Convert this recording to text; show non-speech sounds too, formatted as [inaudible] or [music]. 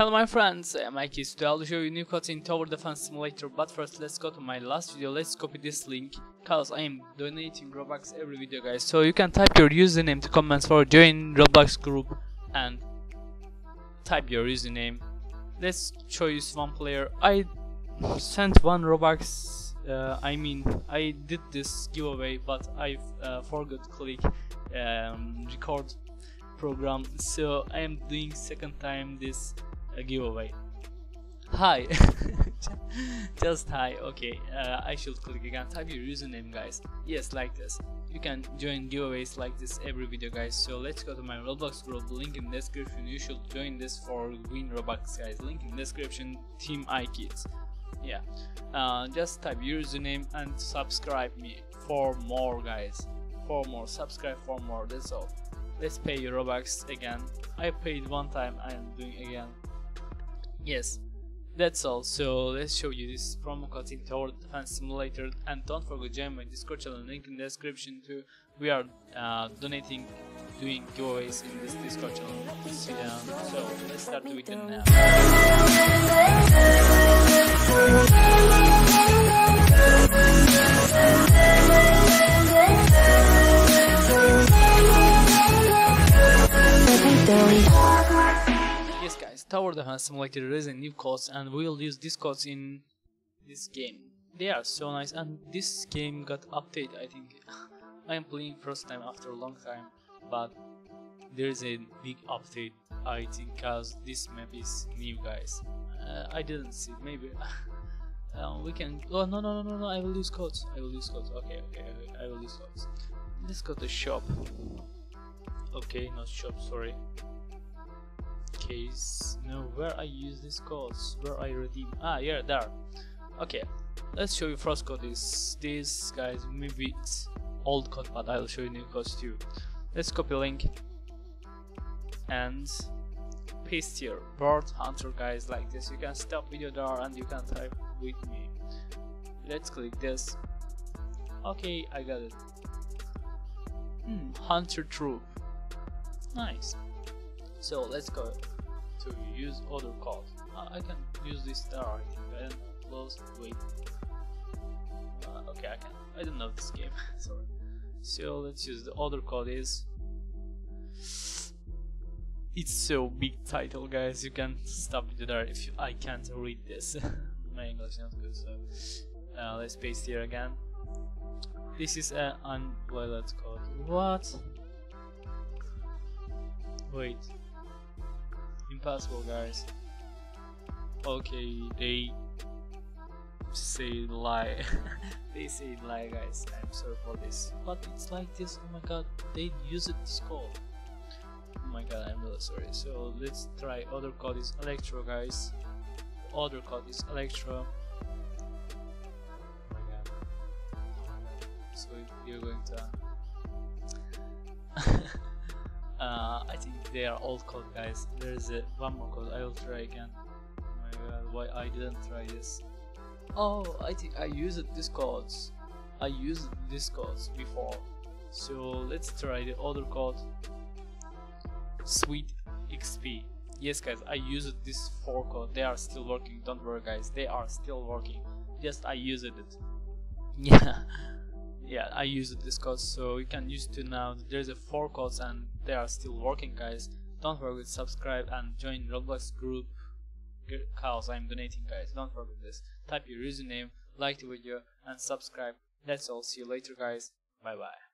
Hello my friends, I'm Mikey. Today I'll show you new codes in Tower Defense Simulator. But first let's go to my last video, let's copy this link cause I am donating Robux every video guys. So you can type your username to comments for join Roblox group and type your username. Let's show you one player. I sent one Robux uh, I mean I did this giveaway but I uh, forgot click um, record program. So I am doing second time this a giveaway. Hi, [laughs] just hi. Okay, uh, I should click again. Type your username, guys. Yes, like this. You can join giveaways like this every video, guys. So let's go to my Roblox group. Link in description. You should join this for win Robux, guys. Link in description. Team iQeeDS. Yeah. Uh, just type username and subscribe me for more, guys. For more. Subscribe for more. That's all. Let's pay your Robux again. I paid one time. I am doing again yes. That's all. So let's show you this promo code in Tower Defense Simulator. And don't forget to join my Discord channel. Link in the description too. We are uh, donating doing giveaways in this Discord channel. So, so let's start the video now Tower Defense Simulator a new codes and we will use these codes in this game. They are so nice and this game got updated I think. [laughs] I am playing first time after a long time but there is a big update I think cause this map is new guys. Uh, I didn't see maybe [laughs] uh, we can oh no no no no no I will use codes I will use codes okay okay, okay I will use codes let's go to shop okay not shop sorry case no where I use these codes where I redeem ah yeah there. Okay let's show you first code is this guys maybe it's old code but I'll show you new codes too. Let's copy link and paste here. Bird hunter guys like this. You can stop video there and you can type with me. Let's click this. Okay I got it. Hmm, hunter troop nice so let's go to use other code. Uh, I can use this star. I I don't know. Close. Wait. Uh, okay, I can. I don't know this game. [laughs] Sorry. So let's use the other code. Is it's so big title, guys. You can stop it there if you, I can't read this. [laughs] My English is not good, so uh, let's paste here again. This is an unviolent code. What? Wait impossible guys. Okay they say lie. [laughs] They say lie guys. I'm sorry for this. But it's like this. Oh my god. They use it this code. Oh my god i'm really sorry. So let's try other code is electro guys. Other code is electro. Oh my god. So you're going to I think they are all code guys. There's a, one more code. I will try again. Oh my god why I didn't try this? Oh I think I used this codes. I used this codes before. So let's try the other code. Sweet XP yes guys I used this four code they are still working. Don't worry guys. They are still working. Just I used it. [laughs] Yeah yeah I used this code so you can use it now. There's a four codes and they are still working guys. Don't forget to subscribe and join Roblox group cause I'm donating guys. Don't forget this. Type your username like the video and subscribe. That's all. See you later guys. Bye bye